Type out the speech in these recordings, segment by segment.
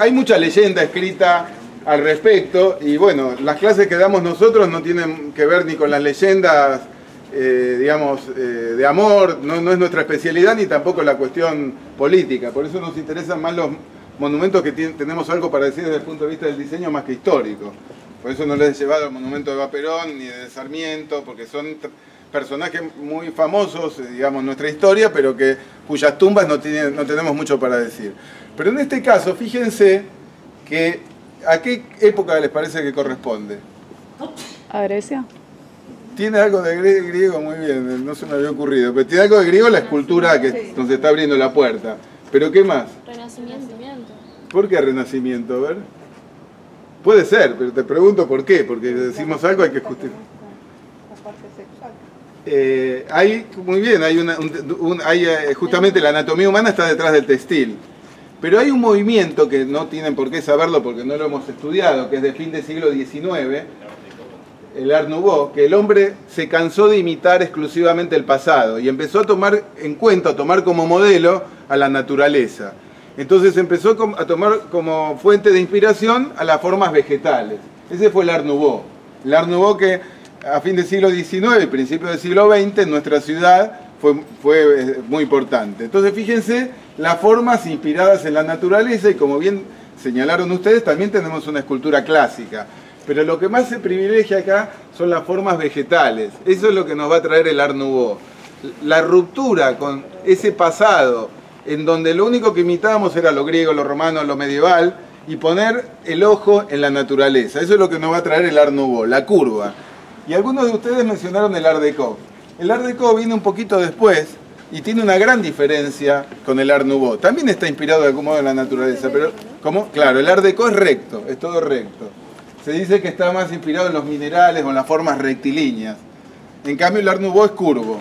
hay mucha leyenda escrita al respecto y bueno, las clases que damos nosotros no tienen que ver ni con las leyendas, eh, digamos, eh, de amor, no, es nuestra especialidad ni tampoco la cuestión política, por eso nos interesan más los monumentos que tenemos algo para decir desde el punto de vista del diseño más que histórico. Por eso no les he llevado al monumento de Vaperón ni de Sarmiento, porque son personajes muy famosos, eh, digamos, en nuestra historia, pero que, cuyas tumbas no, tienen, no tenemos mucho para decir. Pero en este caso, fíjense que ¿a qué época les parece que corresponde? ¿A Grecia? Tiene algo de griego, muy bien, no se me había ocurrido, pero tiene algo de griego la escultura que nos está abriendo la puerta. ¿Pero qué más? Renacimiento. ¿Por qué renacimiento? A ver. Puede ser, pero te pregunto por qué, porque decimos algo hay que justificar. Eh, hay, muy bien, hay, eh, justamente la anatomía humana está detrás del textil. Pero hay un movimiento que no tienen por qué saberlo porque no lo hemos estudiado, que es de fin del siglo XIX, el Art que el hombre se cansó de imitar exclusivamente el pasado y empezó a tomar en cuenta, a tomar como modelo a la naturaleza. Entonces empezó a tomar como fuente de inspiración a las formas vegetales. Ese fue el Art. El Art que a fin del siglo XIX y principio del siglo XX en nuestra ciudad fue, fue eh, muy importante. Entonces fíjense las formas inspiradas en la naturaleza y como bien señalaron ustedes, también tenemos una escultura clásica. Pero lo que más se privilegia acá son las formas vegetales. Eso es lo que nos va a traer el Art Nouveau. La ruptura con ese pasado en donde lo único que imitábamos era lo griego, lo romano, lo medieval, y poner el ojo en la naturaleza. Eso es lo que nos va a traer el Art la curva. Y algunos de ustedes mencionaron el Art Deco. El Art Deco viene un poquito después y tiene una gran diferencia con el Art Nouveau. También está inspirado de algún modo en la naturaleza, pero. Claro, el Art Deco es recto, es todo recto. Se dice que está más inspirado en los minerales o en las formas rectilíneas. En cambio el Art Nouveau es curvo.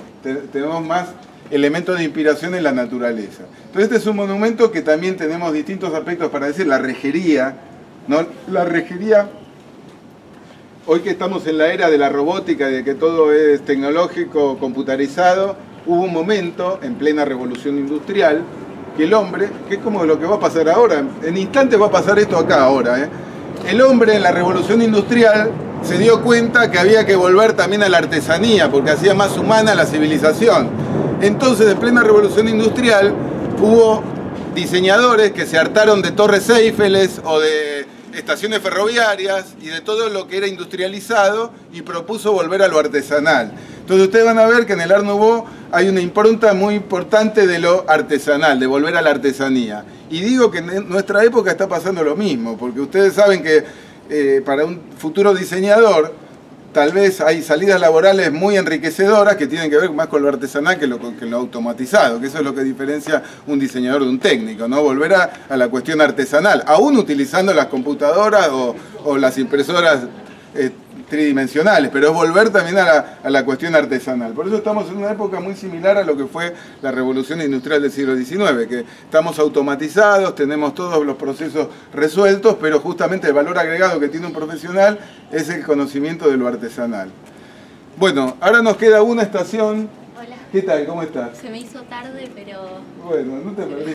Tenemos más elementos de inspiración en la naturaleza. Entonces este es un monumento que también tenemos distintos aspectos para decir, la rejería, ¿no? La rejería, hoy que estamos en la era de la robótica, de que todo es tecnológico, computarizado, hubo un momento en plena revolución industrial que el hombre, que es como lo que va a pasar ahora, en instantes va a pasar esto acá ahora, ¿eh? el hombre en la revolución industrial se dio cuenta que había que volver también a la artesanía, porque hacía más humana la civilización. Entonces, en plena revolución industrial, hubo diseñadores que se hartaron de torres Eiffeles o de estaciones ferroviarias y de todo lo que era industrializado y propuso volver a lo artesanal. Entonces ustedes van a ver que en el Art Nouveau hay una impronta muy importante de lo artesanal, de volver a la artesanía. Y digo que en nuestra época está pasando lo mismo, porque ustedes saben que eh, para un futuro diseñador, tal vez hay salidas laborales muy enriquecedoras que tienen que ver más con lo artesanal que lo, lo automatizado, que eso es lo que diferencia un diseñador de un técnico, ¿no? Volver a, la cuestión artesanal, aún utilizando las computadoras o, las impresoras eh, tridimensionales, pero es volver también a la, cuestión artesanal. Por eso estamos en una época muy similar a lo que fue la revolución industrial del siglo XIX, que estamos automatizados, tenemos todos los procesos resueltos, pero justamente el valor agregado que tiene un profesional es el conocimiento de lo artesanal. Bueno, ahora nos queda una estación. Hola. ¿Qué tal? ¿Cómo estás? Se me hizo tarde, pero... Bueno, no te perdí.